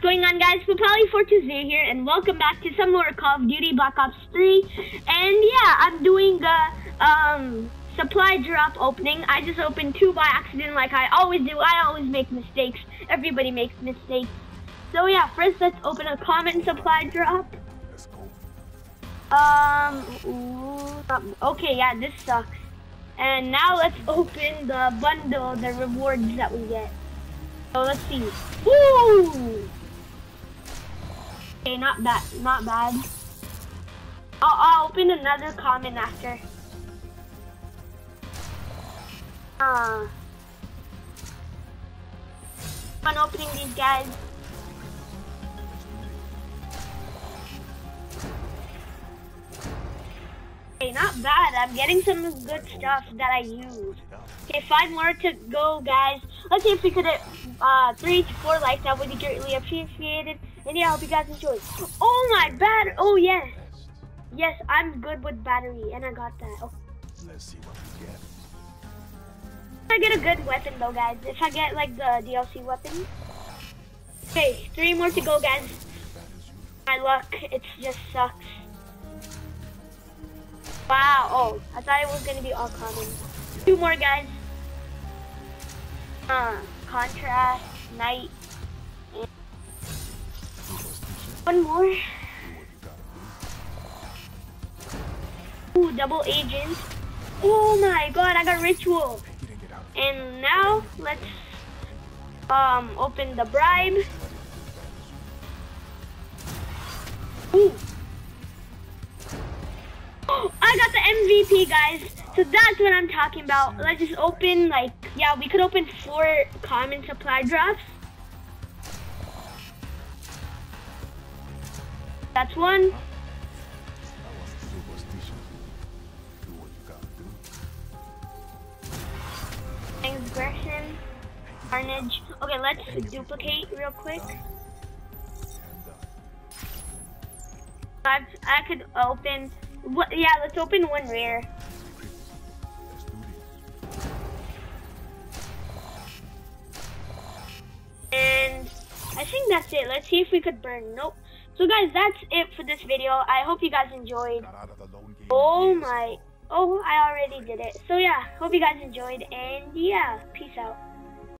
going on guys? Pappali420 here and welcome back to some more Call of Duty Black Ops 3 and yeah, I'm doing a um, supply drop opening. I just opened two by accident like I always do. I always make mistakes. Everybody makes mistakes. So yeah, first let's open a common supply drop. Um, ooh, okay, yeah, this sucks. And now let's open the bundle, the rewards that we get. So let's see. Woo! Okay, not bad, not bad. I'll, I'll open another comment after. Uh, fun opening these guys. Okay, not bad. I'm getting some good stuff that I use. Okay, five more to go, guys. Let's see if we could uh, three to four likes. That would be greatly appreciated. And yeah, I hope you guys enjoy. Oh my bad. Oh yes, yes, I'm good with battery, and I got that. Oh. Let's see what we get. If I get a good weapon though, guys. If I get like the DLC weapon. Okay, three more to go, guys. My luck, it just sucks. Wow. Oh, I thought it was gonna be all common. Two more, guys. Uh, contrast, night. One more. Ooh, double agent. Oh my god, I got ritual. And now let's um open the bribe. I got the MVP, guys. So that's what I'm talking about. Let's just open, like, yeah, we could open four common supply drops. That's one. Transgression. Carnage. Okay, let's duplicate real quick. i I could open what, yeah, let's open one rare. And I think that's it. Let's see if we could burn. Nope. So guys, that's it for this video. I hope you guys enjoyed. Oh my. Oh, I already did it. So yeah, hope you guys enjoyed. And yeah, peace out.